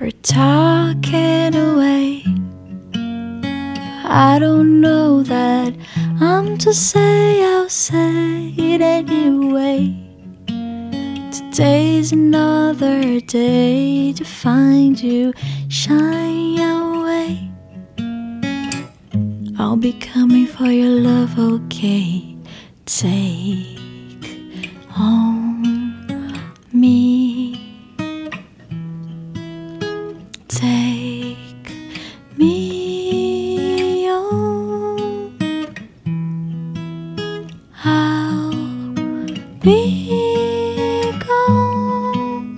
We're talking away. I don't know that I'm to say, I'll say it anyway. Today's another day to find you, shine your way. I'll be coming for your love, okay? Take Take me on. I'll be gone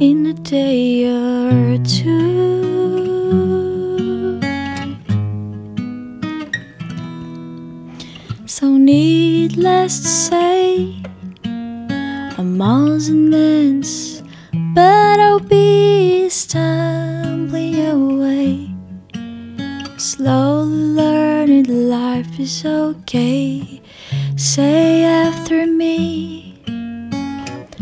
in a day or two. So needless to say, I'm miles minutes, but I'll be stumbling away. Slowly learning that life is okay. Say after me,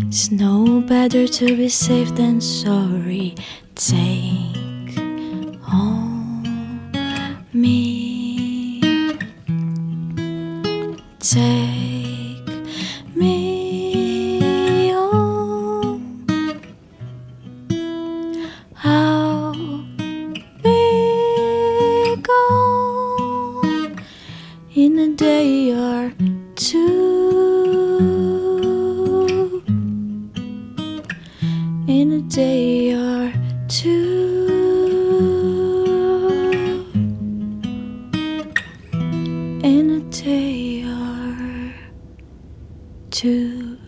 it's no better to be safe than sorry. Take on me. Take in a day or two. In a day or two. In a day or two.